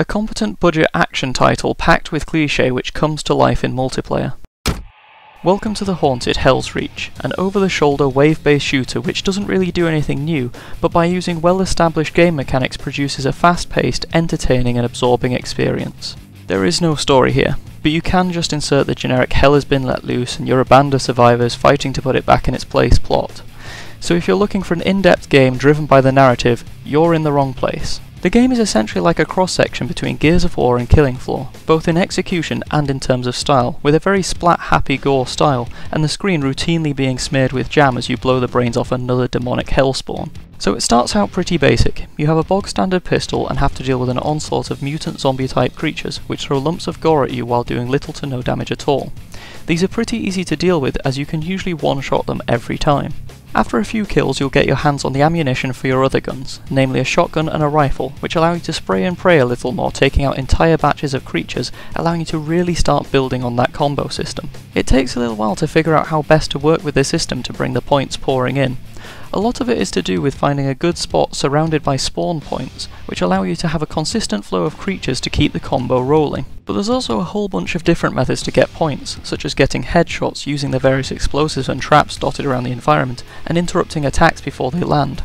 A competent budget action title packed with cliche which comes to life in multiplayer. Welcome to The Haunted Hell's Reach, an over the shoulder wave based shooter which doesn't really do anything new, but by using well established game mechanics produces a fast paced, entertaining, and absorbing experience. There is no story here, but you can just insert the generic hell has been let loose and you're a band of survivors fighting to put it back in its place plot. So if you're looking for an in depth game driven by the narrative, you're in the wrong place. The game is essentially like a cross section between Gears of War and Killing Floor, both in execution and in terms of style, with a very splat happy gore style, and the screen routinely being smeared with jam as you blow the brains off another demonic hellspawn. So it starts out pretty basic. You have a bog standard pistol and have to deal with an onslaught of mutant zombie type creatures, which throw lumps of gore at you while doing little to no damage at all. These are pretty easy to deal with as you can usually one shot them every time. After a few kills you'll get your hands on the ammunition for your other guns, namely a shotgun and a rifle, which allow you to spray and pray a little more, taking out entire batches of creatures, allowing you to really start building on that combo system. It takes a little while to figure out how best to work with this system to bring the points pouring in, a lot of it is to do with finding a good spot surrounded by spawn points, which allow you to have a consistent flow of creatures to keep the combo rolling. But there's also a whole bunch of different methods to get points, such as getting headshots using the various explosives and traps dotted around the environment, and interrupting attacks before they land.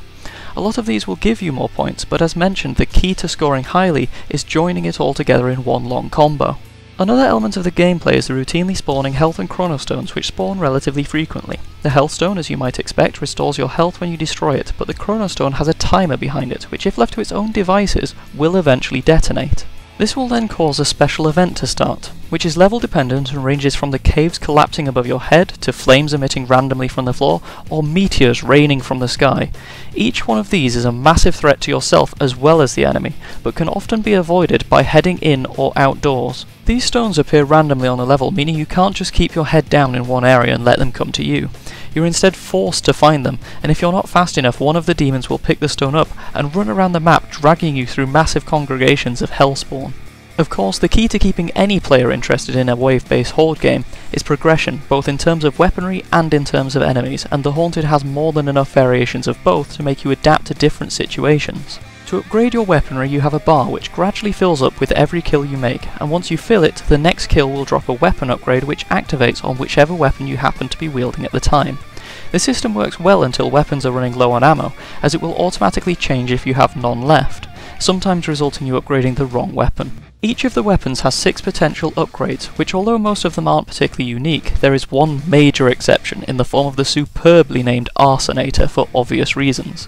A lot of these will give you more points, but as mentioned, the key to scoring highly is joining it all together in one long combo. Another element of the gameplay is the routinely spawning health and chronostones which spawn relatively frequently. The health stone, as you might expect, restores your health when you destroy it, but the chronostone has a timer behind it, which if left to its own devices, will eventually detonate. This will then cause a special event to start, which is level dependent and ranges from the caves collapsing above your head to flames emitting randomly from the floor or meteors raining from the sky. Each one of these is a massive threat to yourself as well as the enemy, but can often be avoided by heading in or outdoors. These stones appear randomly on the level, meaning you can't just keep your head down in one area and let them come to you. You're instead forced to find them, and if you're not fast enough, one of the demons will pick the stone up and run around the map, dragging you through massive congregations of hellspawn. Of course, the key to keeping any player interested in a wave-based horde game is progression, both in terms of weaponry and in terms of enemies, and The Haunted has more than enough variations of both to make you adapt to different situations. To upgrade your weaponry you have a bar which gradually fills up with every kill you make, and once you fill it, the next kill will drop a weapon upgrade which activates on whichever weapon you happen to be wielding at the time. The system works well until weapons are running low on ammo, as it will automatically change if you have none left, sometimes resulting in you upgrading the wrong weapon. Each of the weapons has six potential upgrades, which although most of them aren't particularly unique, there is one major exception in the form of the superbly named Arsonator for obvious reasons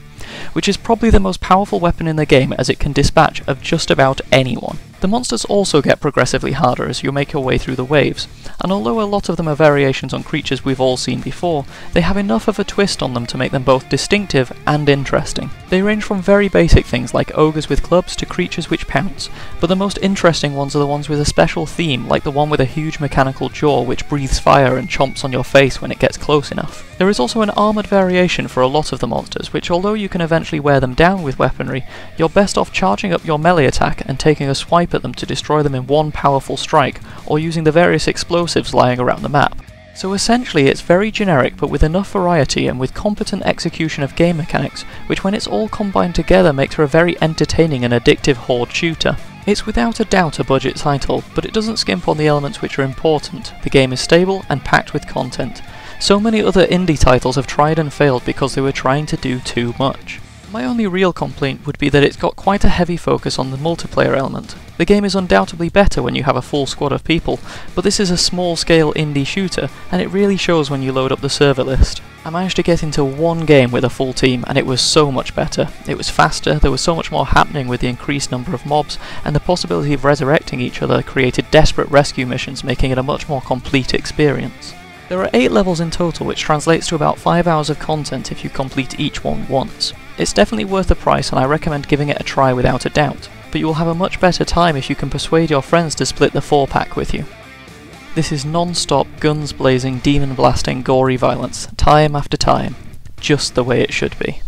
which is probably the most powerful weapon in the game as it can dispatch of just about anyone. The monsters also get progressively harder as you make your way through the waves, and although a lot of them are variations on creatures we've all seen before, they have enough of a twist on them to make them both distinctive and interesting. They range from very basic things like ogres with clubs to creatures which pounce, but the most interesting ones are the ones with a special theme, like the one with a huge mechanical jaw which breathes fire and chomps on your face when it gets close enough. There is also an armoured variation for a lot of the monsters, which although you can eventually wear them down with weaponry, you're best off charging up your melee attack and taking a swipe at them to destroy them in one powerful strike, or using the various explosives lying around the map. So essentially it's very generic but with enough variety and with competent execution of game mechanics, which when it's all combined together makes for a very entertaining and addictive horde shooter. It's without a doubt a budget title, but it doesn't skimp on the elements which are important. The game is stable and packed with content. So many other indie titles have tried and failed because they were trying to do too much. My only real complaint would be that it's got quite a heavy focus on the multiplayer element. The game is undoubtedly better when you have a full squad of people, but this is a small scale indie shooter, and it really shows when you load up the server list. I managed to get into one game with a full team, and it was so much better. It was faster, there was so much more happening with the increased number of mobs, and the possibility of resurrecting each other created desperate rescue missions, making it a much more complete experience. There are 8 levels in total, which translates to about 5 hours of content if you complete each one once. It's definitely worth the price and I recommend giving it a try without a doubt, but you will have a much better time if you can persuade your friends to split the 4 pack with you. This is non-stop, guns blazing, demon blasting, gory violence, time after time, just the way it should be.